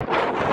you.